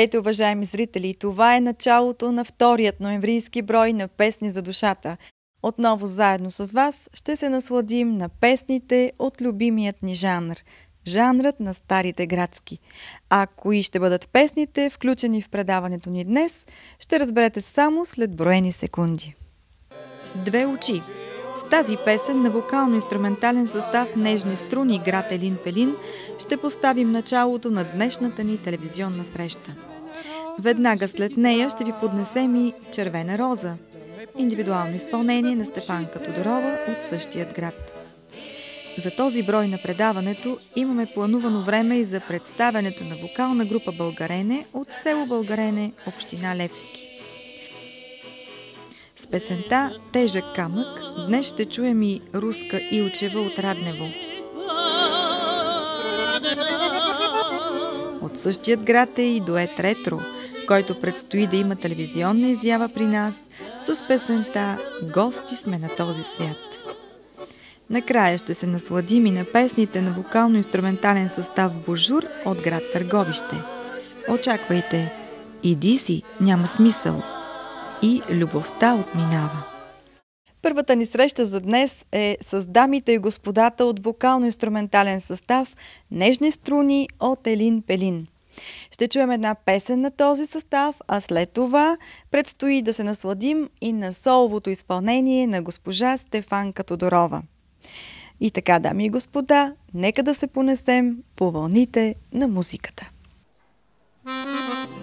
Здравейте, уважаеми зрители! Това е началото на вторият ноемврийски брой на Песни за душата. Отново заедно с вас ще се насладим на песните от любимият ни жанр – жанрът на старите градски. А кои ще бъдат песните, включени в предаването ни днес, ще разберете само след броени секунди. Две очи – тази песен на вокално-инструментален състав Нежни струни град Елин Пелин ще поставим началото на днешната ни телевизионна среща. Веднага след нея ще ви поднесем и Червена роза, индивидуално изпълнение на Стефанка Тодорова от същият град. За този брой на предаването имаме планувано време и за представянето на вокална група Българене от село Българене, община Левски песента «Тежък камък» днес ще чуем и Руска Илчева от Раднево. От същият град е и дует Ретро, който предстои да има телевизионна изява при нас с песента «Гости сме на този свят». Накрая ще се насладим и на песните на вокално-инструментален състав Божур от град Търговище. Очаквайте! Иди си, няма смисъл и любовта отминава. Първата ни среща за днес е с дамите и господата от вокално-инструментален състав Нежни струни от Елин Пелин. Ще чуем една песен на този състав, а след това предстои да се насладим и на соловото изпълнение на госпожа Стефанка Тодорова. И така, дами и господа, нека да се понесем по вълните на музиката. Thank you.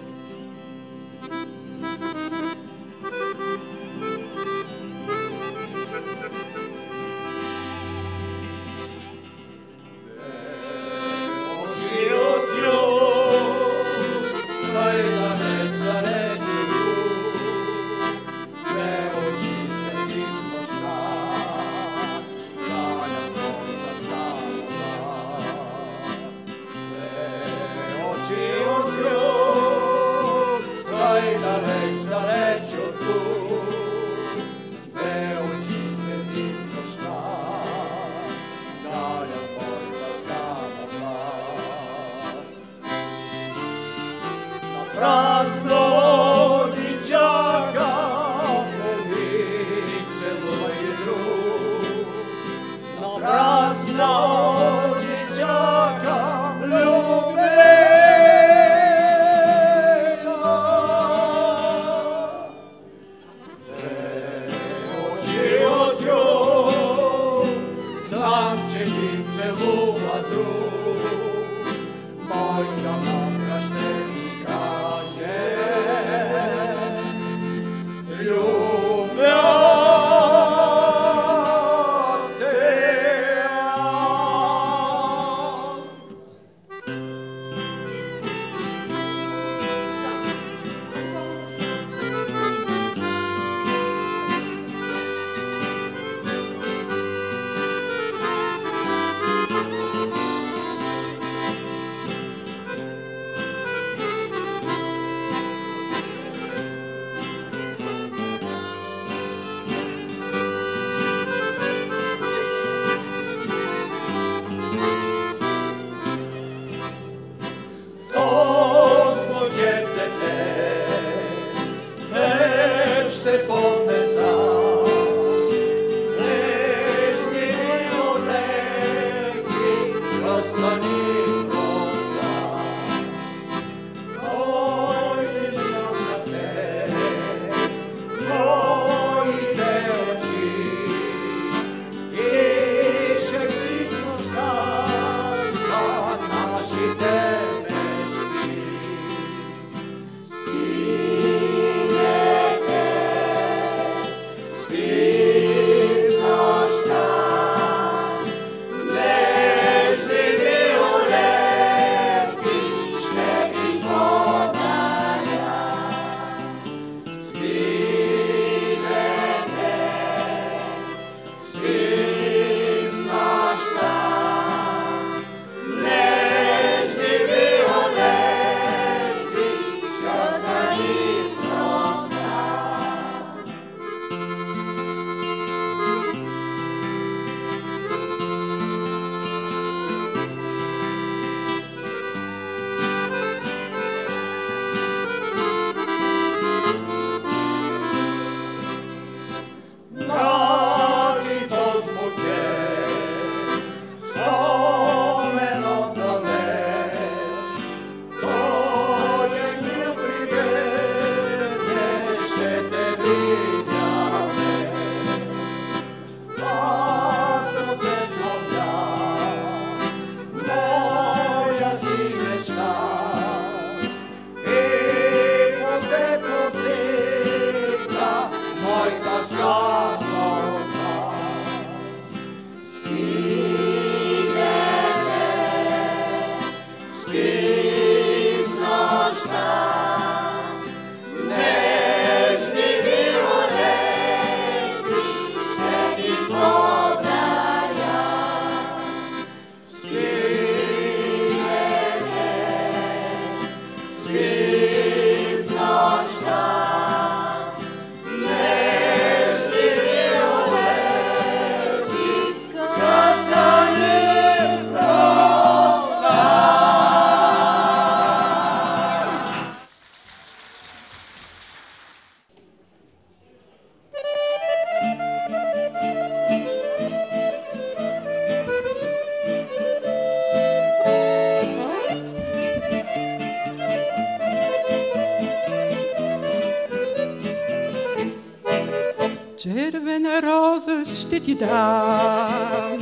Ти дам,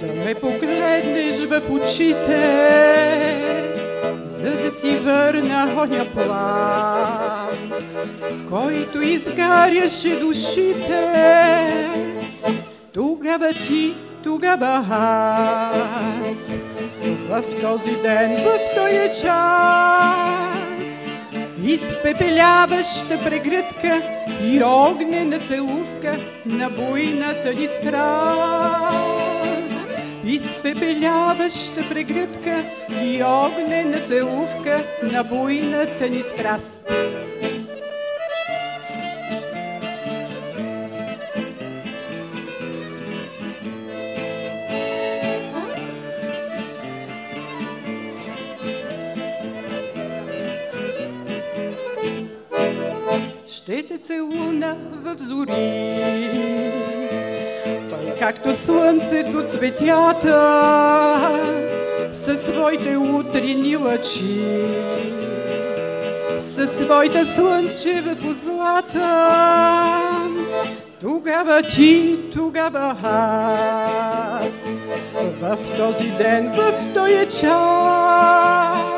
да ме погледнеш в очите, за да си върна оня план, който изгаряше душите. Тогава ти, тогава аз, в този ден, в този час, изпепеляваща прегръдка и огнена целувка на буйната ни страст. Изпепеляваща прегръдка и огнена целувка на буйната ни страст. Ще те целуна в зори. Той както слънцето цветята със своите утрини лъчи, със своята слънчева позлата. Тогава ти, тогава аз, в този ден, в този час,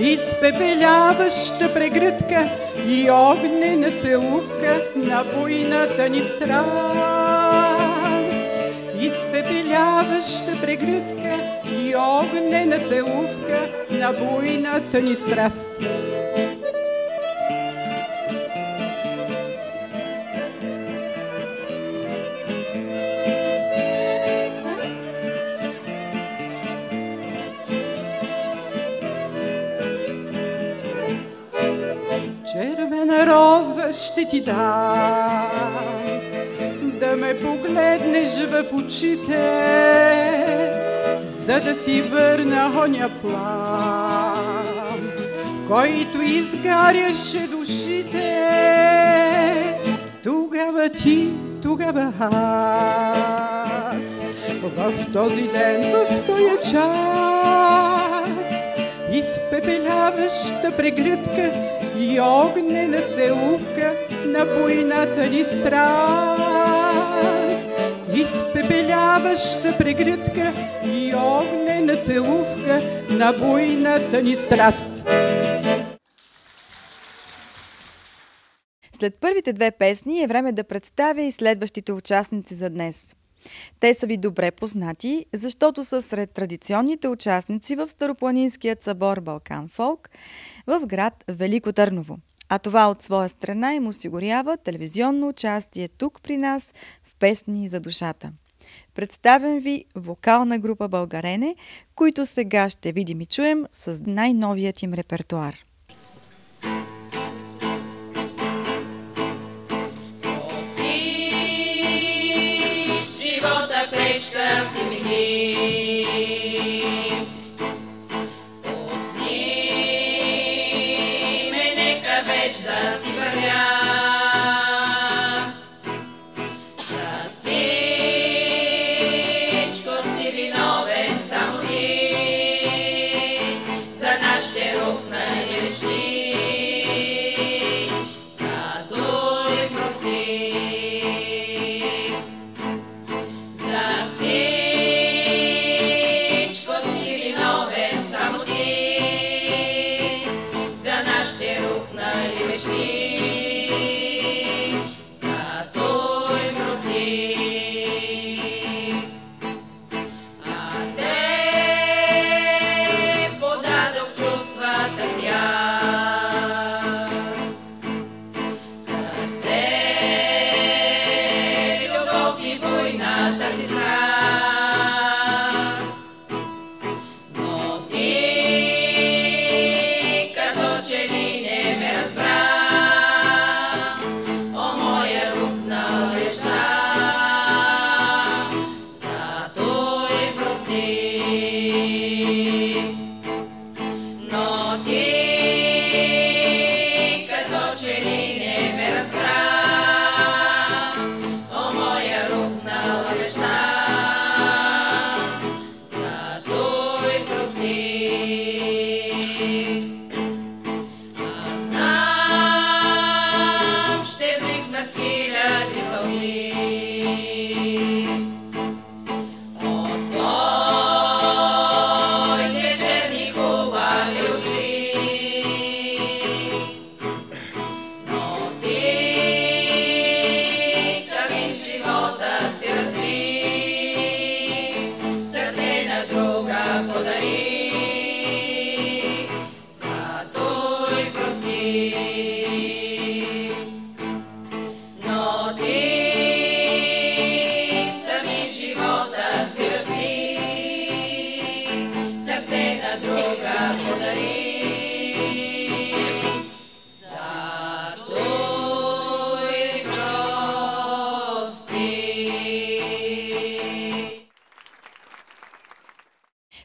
изпепеляваща прегръдка и огнена целувка на буйната ни страст. Изпепеляваща прегръдка и огнена целувка на буйната ни страст. Ти дам, да ме погледнеш в очите, за да си върна оня план, който изгаряше душите. Тогава ти, тогава аз, в този ден, в този час, изпепеляваща прегръдка и огнена целувка на буйната ни страст. Изпепеляваща прегръдка и огнена целувка на буйната ни страст. След първите две песни е време да представя и следващите участници за днес. Те са ви добре познати, защото са сред традиционните участници в Старопланинският събор Балкан Фолк в град Велико Търново. А това от своя страна им осигурява телевизионно участие тук при нас в Песни за душата. Представям ви вокална група Българене, които сега ще видим и чуем с най-новият им репертуар.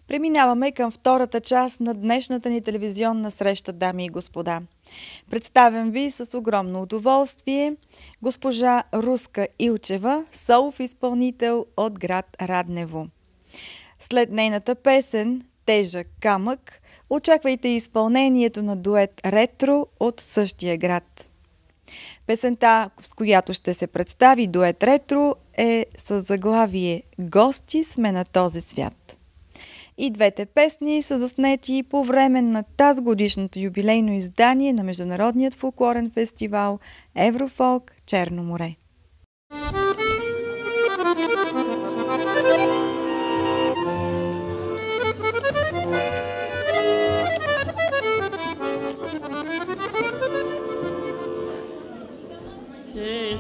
Преминаваме към втората част на днешната ни телевизионна среща, дами и господа. Представям ви с огромно удоволствие госпожа Руска Илчева, солов изпълнител от град Раднево. След нейната песен «Тежък камък» очаквайте изпълнението на дует «Ретро» от същия град. Песента, с която ще се представи дует «Ретро» е с заглавие «Гости сме на този свят». И двете песни са заснети по време на тази годишното юбилейно издание на Международният фолклорен фестивал Еврофолк Черно море.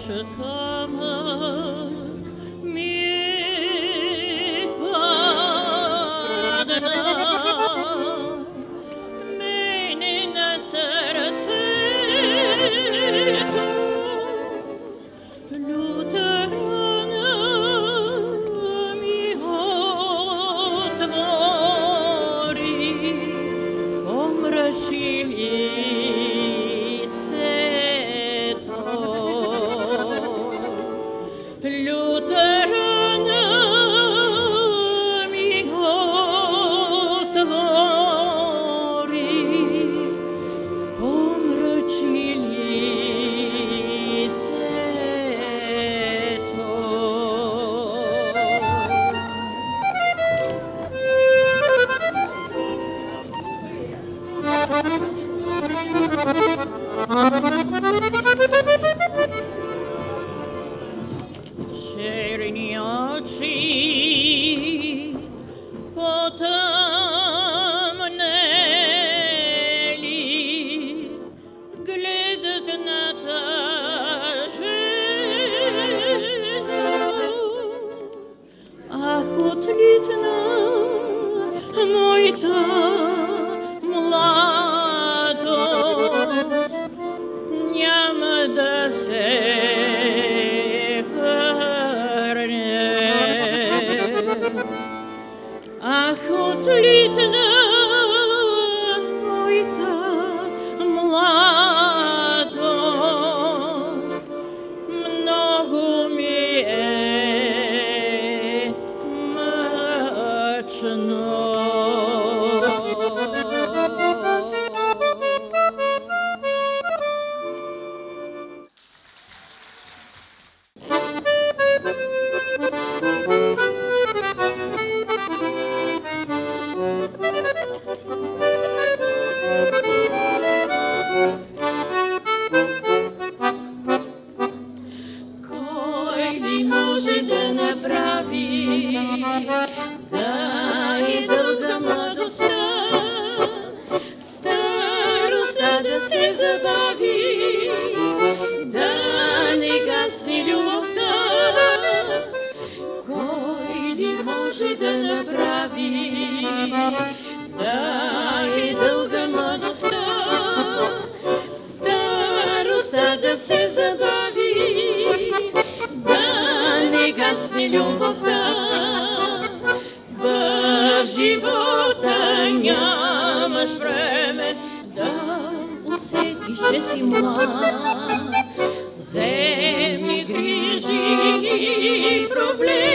живота нямаш Thank you. Време да усетиш, че си млад. Земни грижи и проблеми непрекъснато растат. В живота нямаш време да усетиш, че си млад. Земни грижи и проблеми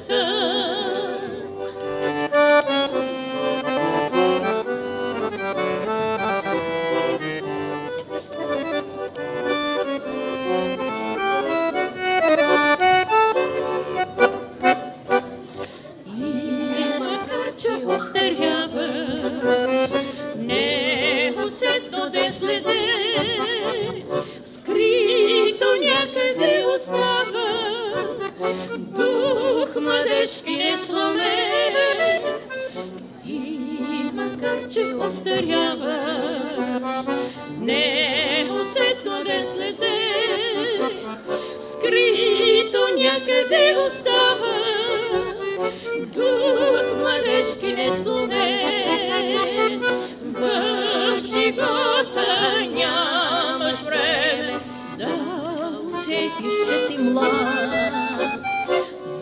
че си млад.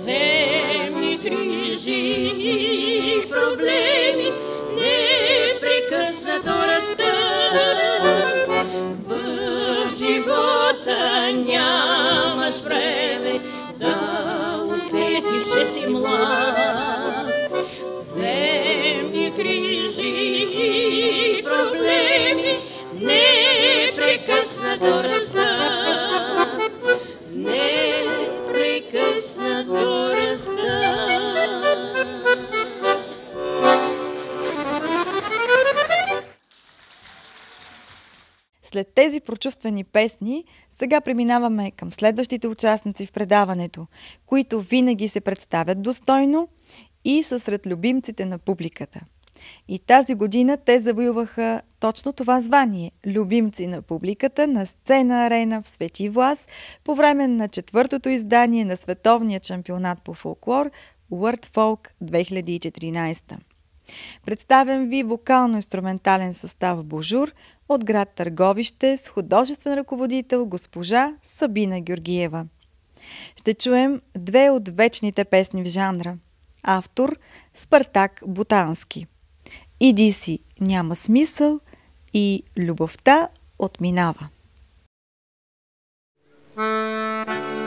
Земни грижи и проблеми непрекъснато растат. В живота нямаш време да усетиш, че си млад. Земни грижи и проблеми непрекъснато растат. Тези прочувствени песни, сега преминаваме към следващите участници в предаването, които винаги се представят достойно и са сред любимците на публиката. И тази година те завоюваха точно това звание – любимци на публиката на сцена арена в Свети Влас по време на четвъртото издание на световния чемпионат по фолклор World Folk 2014. Представям ви вокално-инструментален състав Божур от град Търговище с художествен ръководител госпожа Сабина Георгиева. Ще чуем две от вечните песни в жанра. Автор Спартак Бутански. Иди си, няма смисъл и любовта отминава. Пада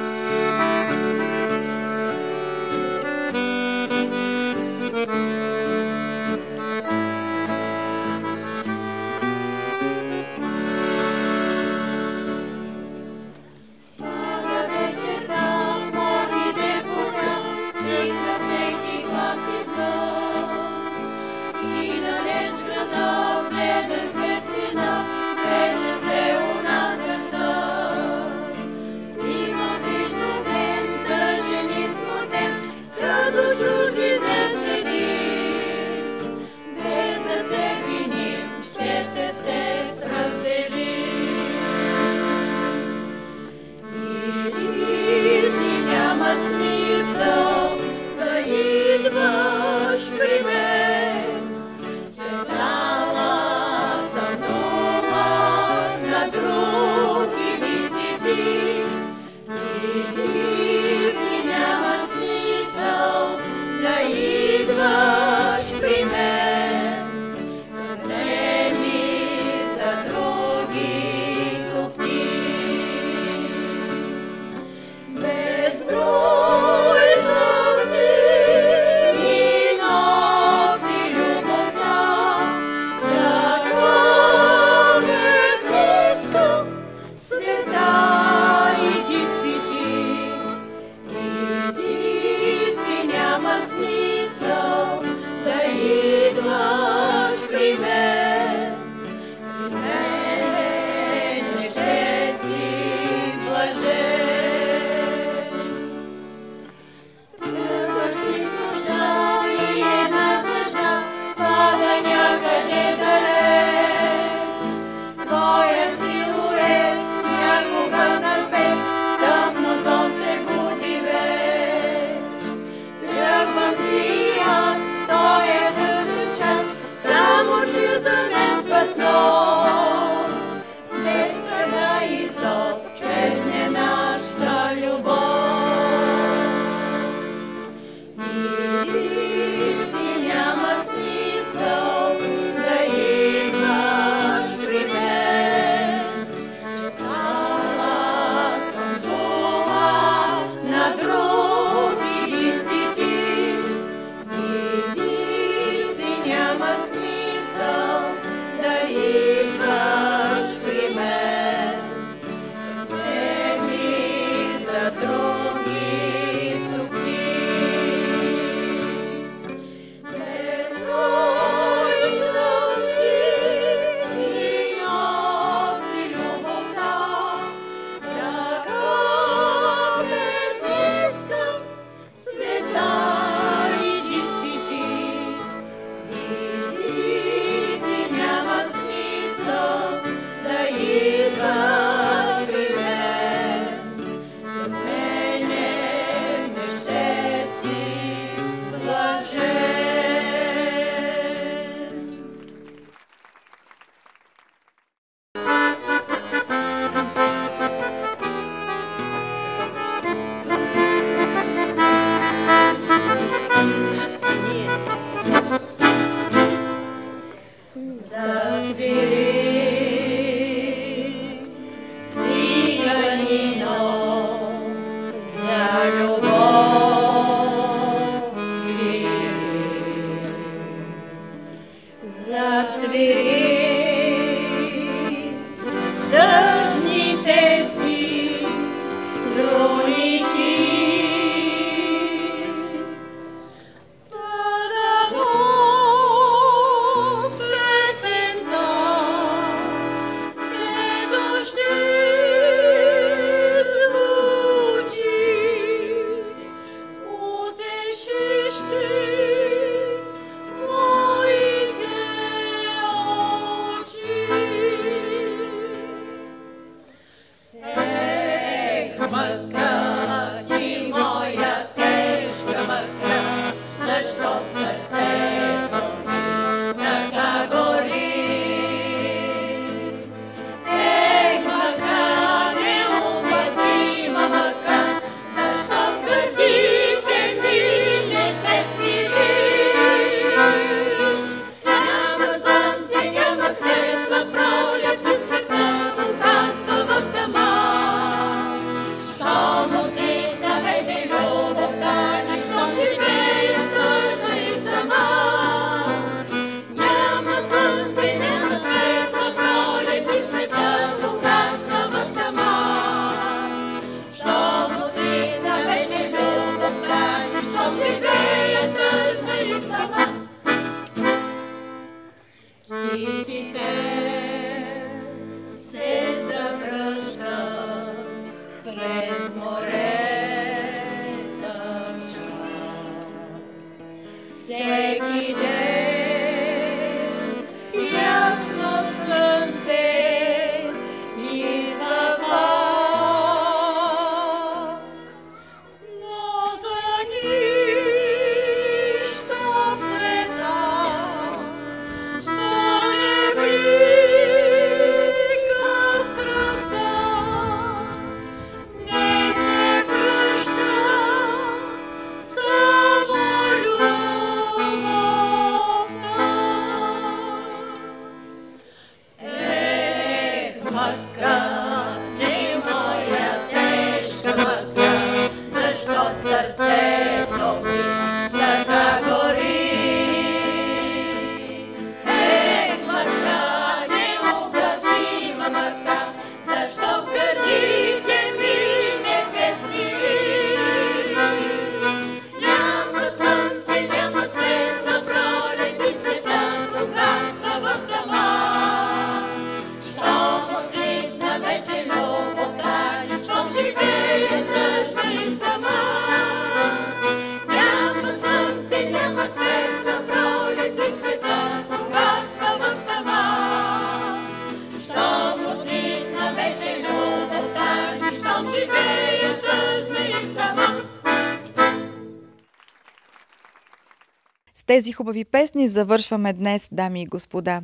тези хубави песни завършваме днес, дами и господа.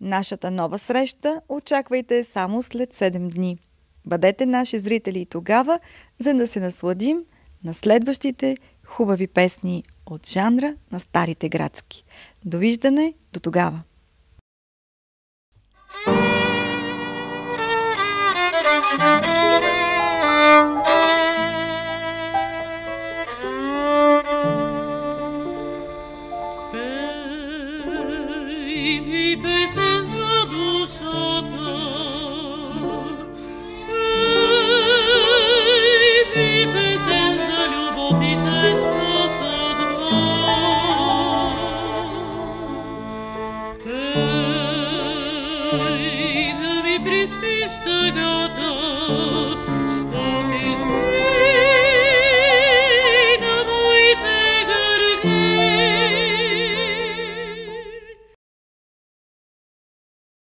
Нашата нова среща очаквайте само след 7 дни. Бъдете наши зрители и тогава, за да се насладим на следващите хубави песни от жанра на старите градски. Довиждане до тогава!